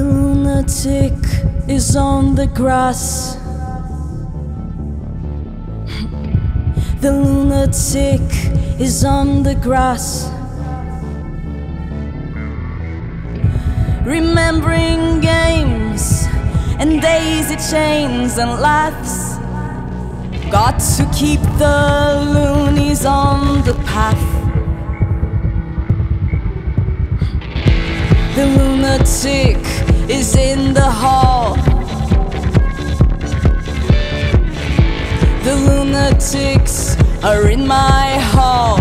lunatic is on the grass. The lunatic is on the grass. Remembering games and daisy chains and laughs. Got to keep the loonies on the path. The lunatic is in the hall. The lunatics are in my hall.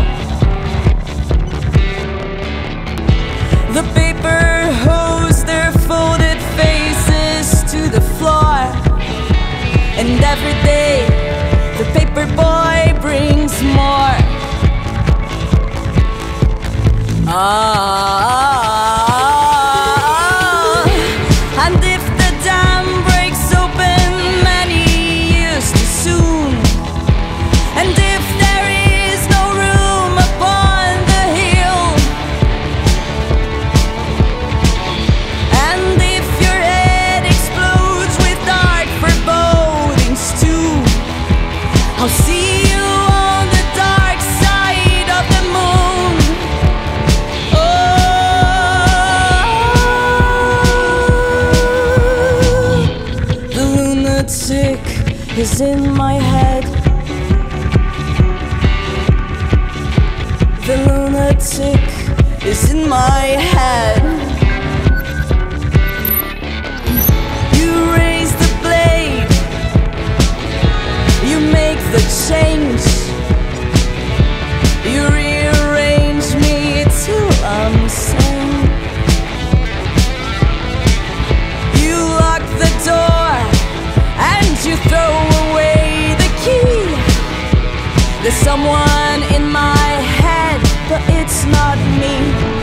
The paper hose their folded faces to the floor. And every day, the paper boy brings more. Ah, is in my head. The lunatic is in my head. Someone in my head, but it's not me.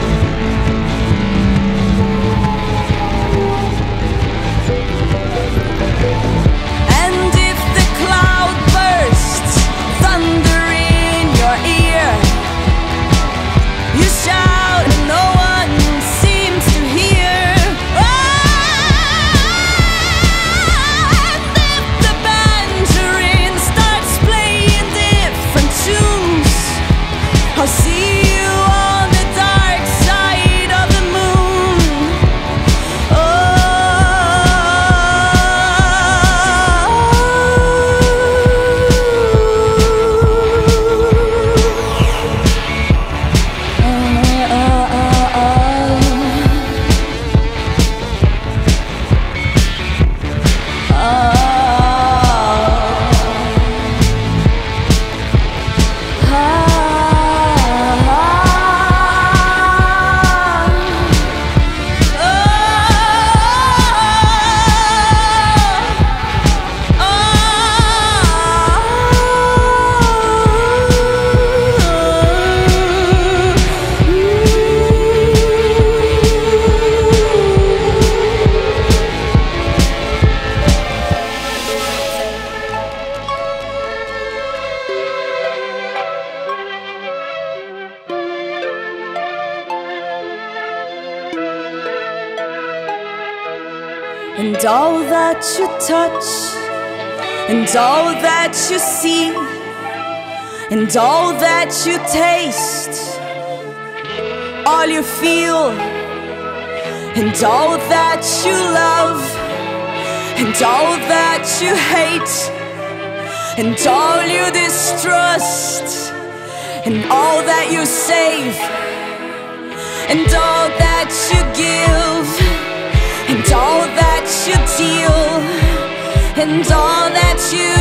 And all that you touch, and all that you see, and all that you taste, all you feel, and all that you love, and all that you hate, and all you distrust, and all that you save, and all that you give and all that you deal, and all that you